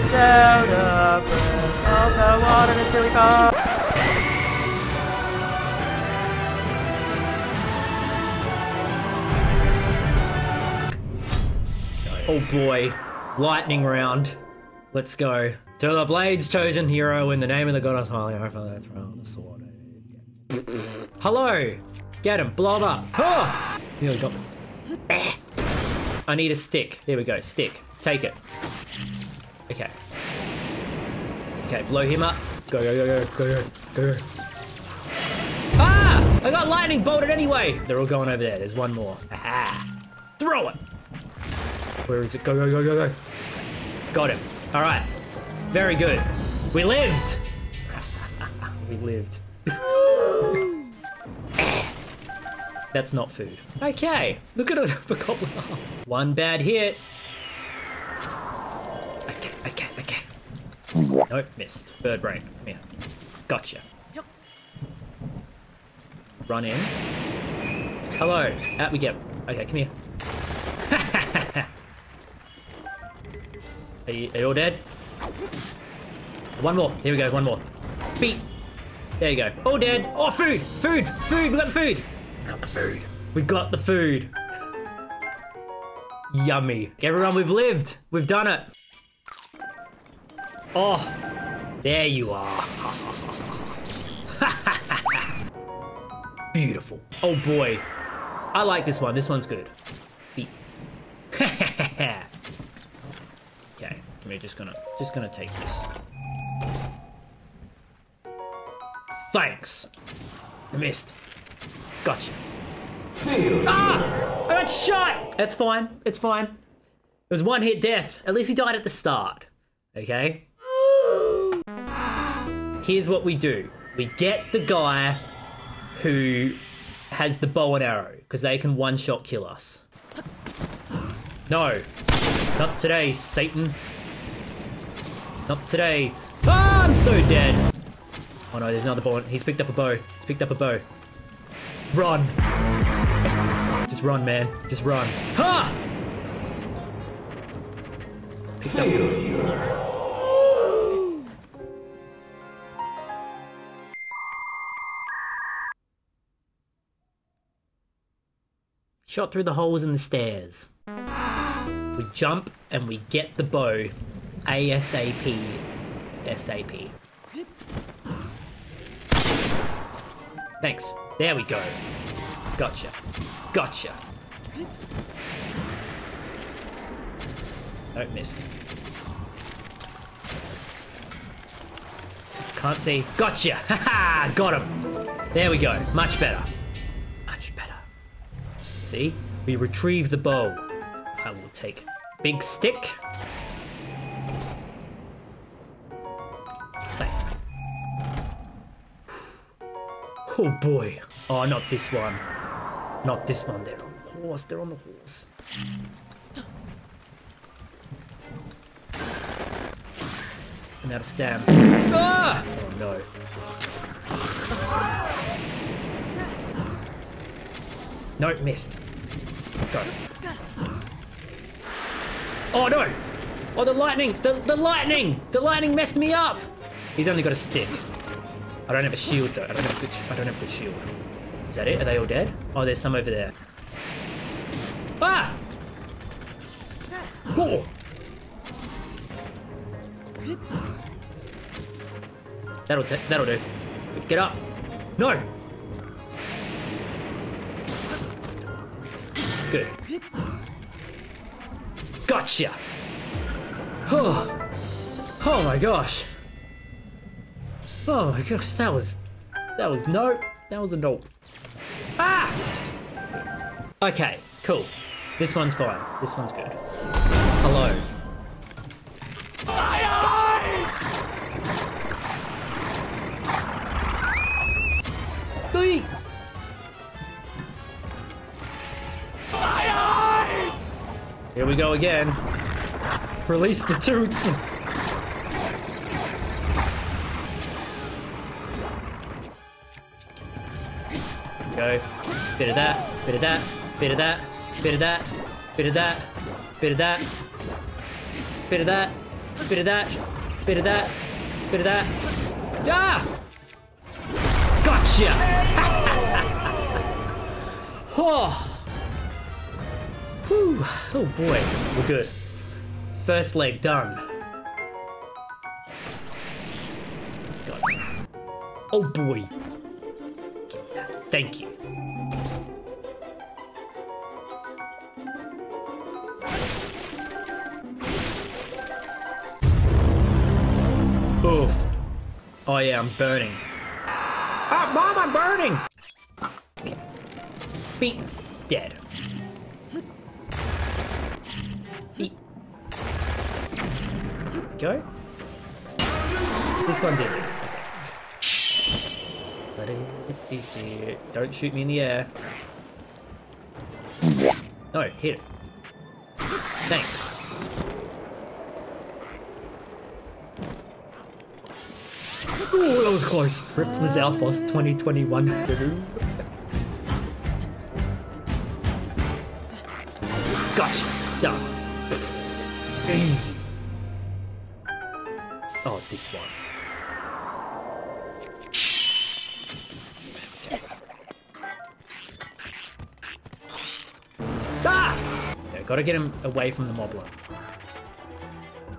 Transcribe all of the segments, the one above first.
of Zelda, Breath of the Wild, here. Oh boy, lightning round. Let's go. To the blades chosen hero in the name of the goddess Hylia, I feel that's round the sword. Hello! Get him, blow him up. Oh! Nearly got me. I need a stick. There we go, stick. Take it. Okay. Okay, blow him up. Go, go, go, go, go, go, go. Ah! I got lightning bolted anyway! They're all going over there. There's one more. Aha! Throw it! Where is it? Go, go, go, go, go. Got him. All right. Very good. We lived. we lived. That's not food. Okay. Look at. The goblin arms. One bad hit. Nope, missed. Bird brain. Come here. Gotcha. Run in. Hello. Out we get. Okay, come here. Are you, are you all dead? One more. Here we go. One more. Beat. There you go. All dead. Oh, food. Food. Food. We got the food. We got the food. We got the food. Yummy. Everyone, we've lived. We've done it. Oh, there you are. Beautiful. Oh boy. I like this one. This one's good. Beat. Okay, we're just gonna just gonna take this. Thanks. I missed. Gotcha. Ah! I got shot! That's fine. It's fine. It was one hit death. At least we died at the start. Okay? Here's what we do. We get the guy who has the bow and arrow, because they can one-shot kill us. No. Not today, Satan. Not today. Ah, I'm so dead. Oh no, there's another bow. He's picked up a bow. He's picked up a bow. Run. Just run, man. Just run. Ha! Picked up. Shot through the holes in the stairs. We jump and we get the bow ASAP. SAP. Thanks. There we go. Gotcha. Gotcha. Oh, missed. Can't see. Gotcha! Haha! Got him! There we go. Much better. See? We retrieve the bow. I will take big stick. Oh boy. Oh, not this one. Not this one. They're on the horse. They're on the horse. I'm out of stam. Ah! Oh no. No, missed. Go. Oh no! Oh, the lightning! The, the lightning! The lightning messed me up! He's only got a stick. I don't have a shield though. I don't have a good, I don't have a good shield. Is that it? Are they all dead? Oh, there's some over there. Ah! Oh! That'll that'll do. Get up. No. Good. Gotcha. Oh. Oh my gosh. Oh my gosh, that was that was nope. That was a nope. Ah! Okay, cool. This one's fine. This one's good. Hello. Three. Here we go again. Release the toots. Go. Bit of that, bit of that, bit of that, bit of that, bit of that, bit of that, bit of that. Bit of that. Bit of that. Bit of that. Ah! Gotcha! oh. Whew. Oh boy, we're good. First leg done. Oh boy. Thank you. Oof. Oh yeah, I'm burning. Ah, Mom, I'm burning! Beat. Dead. Beat. Go. This one's easy. Easy. Don't shoot me in the air. No, hit it. Thanks. Ooh, that was close. Rip Lizalfos 2021. gotcha. Done. Easy. Oh, this one. Ah! Yeah, gotta get him away from the Moblin.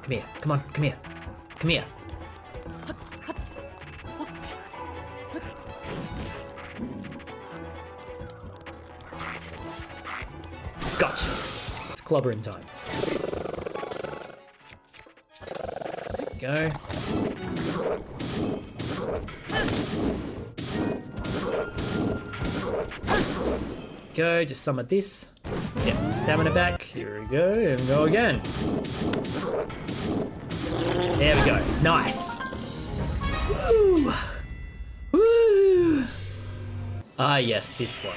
Come here. Come on. Come here. Come here. Gotcha. It's clobbering time. Go. Go, just some of this. Get stamina back. Here we go, and go again. There we go. Nice. Woo! Woo! Ah, yes, this one.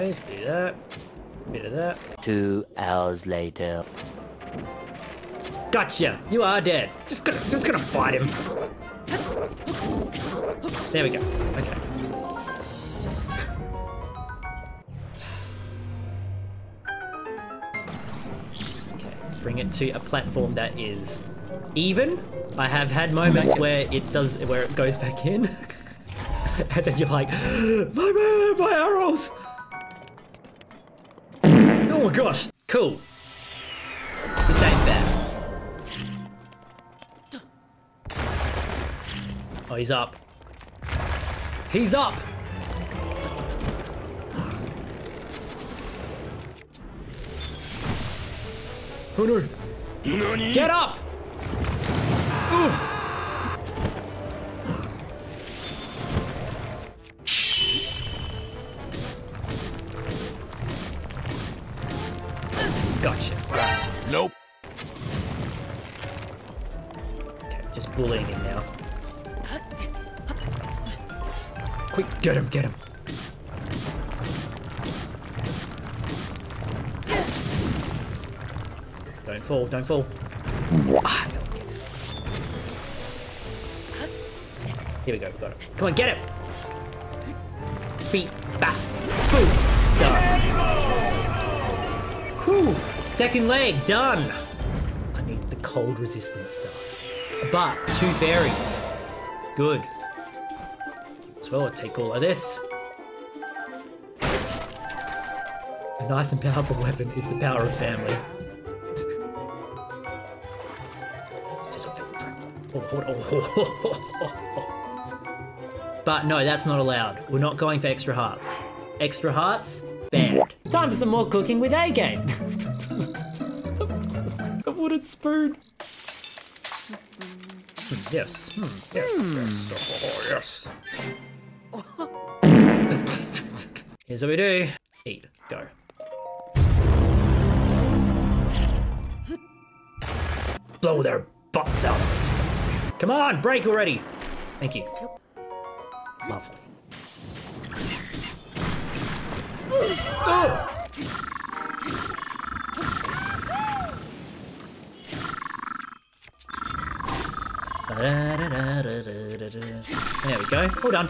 Let's do that. Bit of that. Two hours later. Gotcha! You are dead. Just gonna, just gonna fight him. There we go. Okay. Okay. Bring it to a platform that is even. I have had moments where it does, where it goes back in, and then you're like, my man, my arrows. Oh my gosh! Cool. This ain't bad. Oh, he's up. He's up! Oh no! Get up! Oof! Gotcha. Nope. Okay, just bullying him now. Quick, get him, get him. Don't fall, don't fall. I fell again. Here we go, got him. Come on, get him! Beat, back, boom, second leg, done. I need the cold resistance stuff. But, two fairies. Good. So I'll take all of this. A nice and powerful weapon is the power of family. But no, that's not allowed. We're not going for extra hearts. Extra hearts? Banned. Time for some more cooking with A A wooden. Hmm, Yes. Hmm, Yes. Yes. Oh, yes. Here's what we do. Eat. Go. Blow their butts out of us. Come on, break already. Thank you. Lovely. Oh! There we go. All done.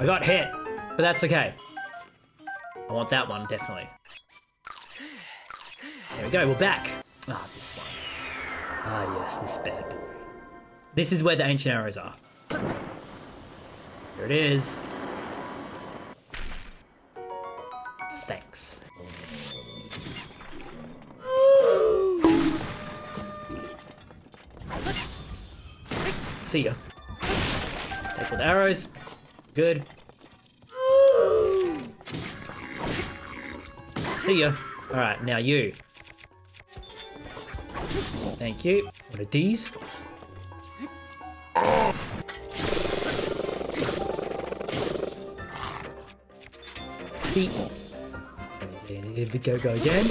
I got hit, but that's okay. I want that one, definitely. There we go, we're back. Ah, this one. Ah, yes, this boy. This is where the ancient arrows are. Here it is. Thanks. See ya. Take the arrows. Good. See ya. Alright, now you. Thank you. What are these? Beep. Here we go, go again.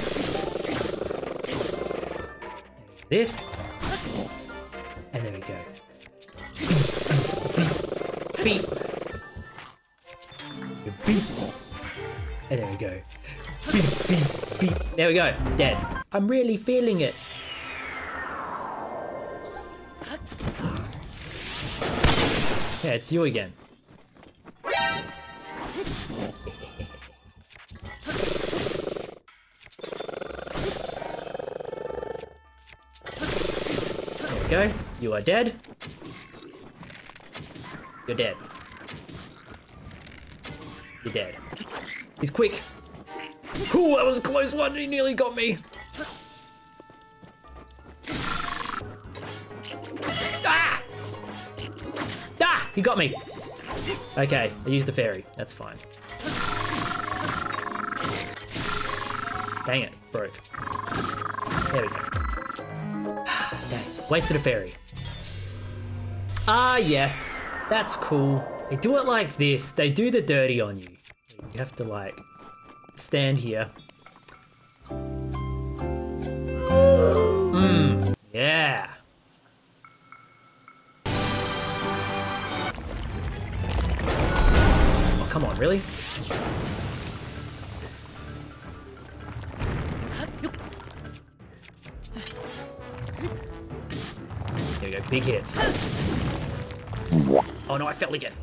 This. And there we go. Beep. Beep. And there we go. Beep, beep, beep. There we go. Dead. I'm really feeling it. Yeah, it's you again. There we go. You are dead. You're dead. You're dead. He's quick. Cool, that was a close one. He nearly got me. Ah! Ah! He got me. Okay, I used the fairy. That's fine. Dang it, broke. There we go. Dang, wasted a fairy. Ah, yes. That's cool. They do it like this. They do the dirty on you. You have to, like, stand here. Mmm. Yeah. Oh, come on, really? There we go, big hits. Oh no, I fell again.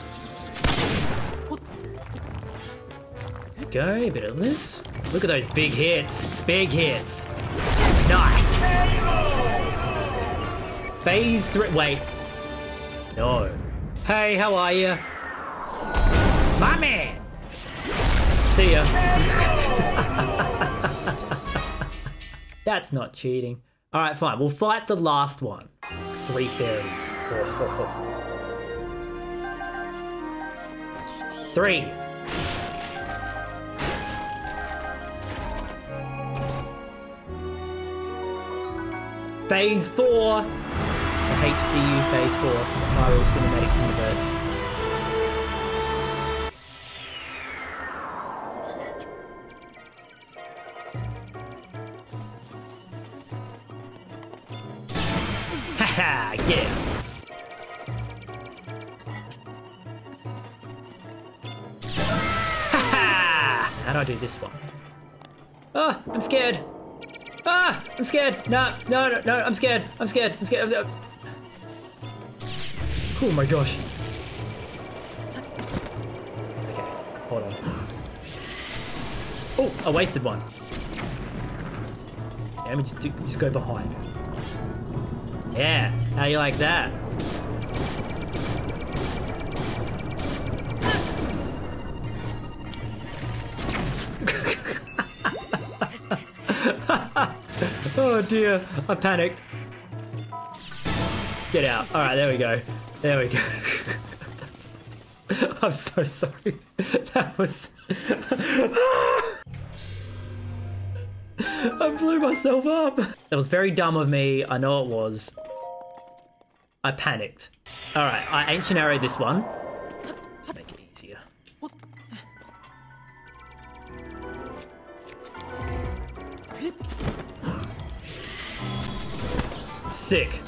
Go, a bit of this. Look at those big hits. Big hits. Nice. Phase three. Wait. No. Hey, how are you? My man. See ya. That's not cheating. All right, fine. We'll fight the last one. Three fairies. Three. Phase 4! The MCU Phase 4, the Marvel Cinematic Universe. Yeah! Do I do this one? Oh, I'm scared! Ah! I'm scared! No, no, no, no, I'm scared! I'm scared! I'm scared! Oh my gosh. Okay, hold on. Oh, I wasted one. Yeah, let me just, do, just go behind. Yeah, how you like that? Oh dear, I panicked. Get out. All right, there we go. There we go. I'm so sorry. That was. I blew myself up. That was very dumb of me. I know it was. I panicked. All right, I ancient arrow this one. Sick.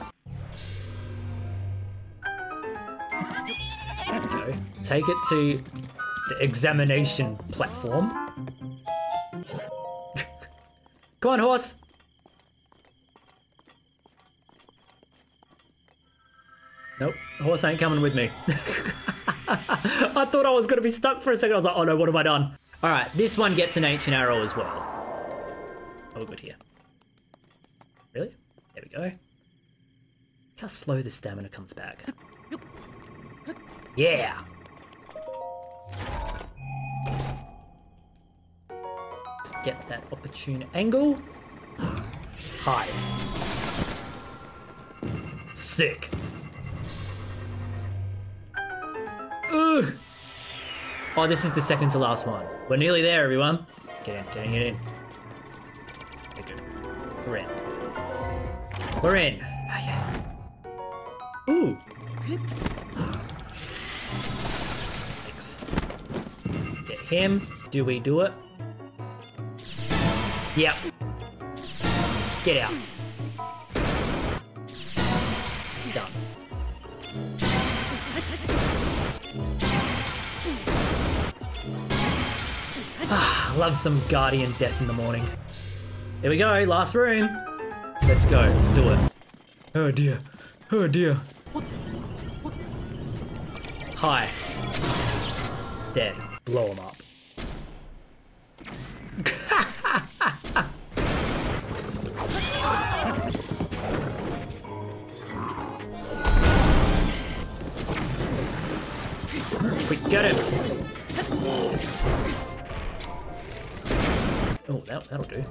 Okay. Take it to the examination platform. Come on, horse! Nope, horse ain't coming with me. I thought I was gonna be stuck for a second. I was like, oh no, what have I done? All right, this one gets an ancient arrow as well. Oh, good here. Really? There we go. Look how slow the stamina comes back. Yeah! Let's get that opportune angle. Hi. Sick. Ugh. Oh, this is the second to last one. We're nearly there, everyone. Get in, get in, get in. Okay. We're in. We're in. Him. Do we do it? Yep. Get out. Done. Ah, love some Guardian Death in the morning. Here we go, last room. Let's go, let's do it. Oh dear, oh dear. Hi. Dead. Blow him up. we got him. Oh, that, that'll do.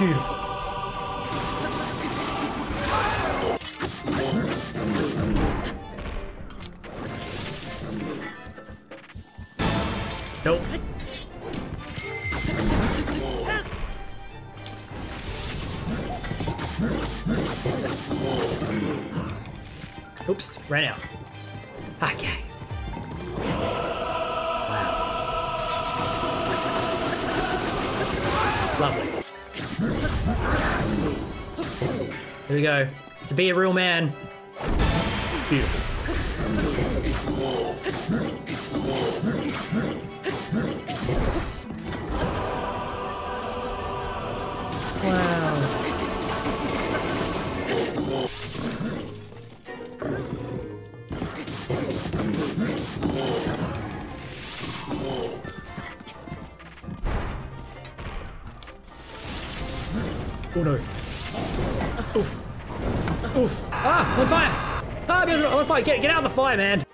Beautiful. Nope. Oops, ran out. Okay. Wow. Lovely. Here we go. To be a real man. Beautiful. Ah, on fire! Ah, I'm on fire! Get, get out of the fire, man!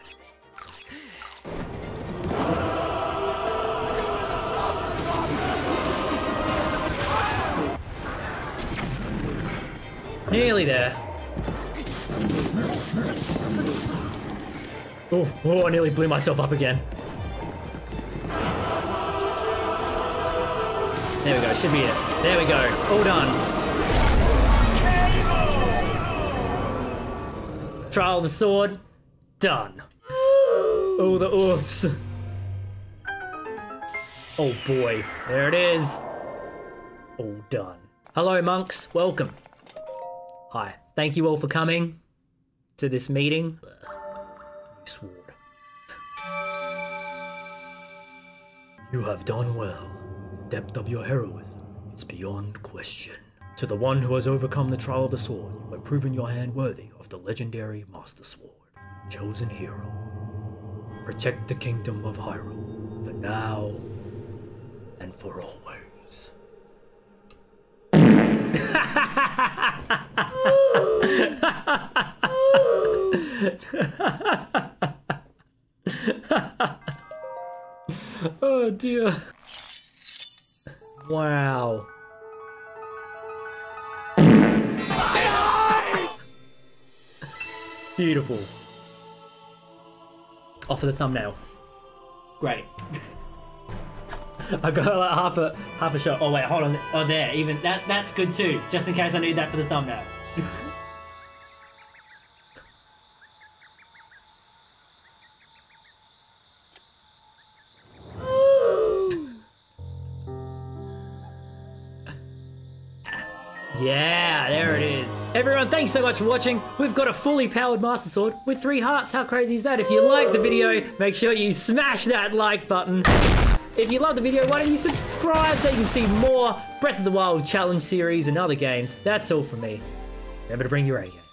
Nearly there. Oh, oh, I nearly blew myself up again. There we go, should be it. There we go, all done. Trial of the sword, done. Oh, the oofs. Oh boy, there it is. All done. Hello, monks, welcome. Hi, thank you all for coming to this meeting. Sword. You have done well. The depth of your heroism is beyond question. To the one who has overcome the trial of the sword, you have proven your hand worthy of the legendary Master Sword. Chosen hero. Protect the kingdom of Hyrule, for now and for always. oh dear. Wow. Beautiful. Off of the thumbnail. Great. I got like half a half a shot. Oh wait, hold on. Oh there, even that that's good too. Just in case I need that for the thumbnail. Yeah, there it is. Everyone, thanks so much for watching. We've got a fully powered Master Sword with three hearts. How crazy is that? If you like the video, make sure you smash that like button. If you love the video, why don't you subscribe so you can see more Breath of the Wild challenge series and other games. That's all from me. Remember to bring your A game.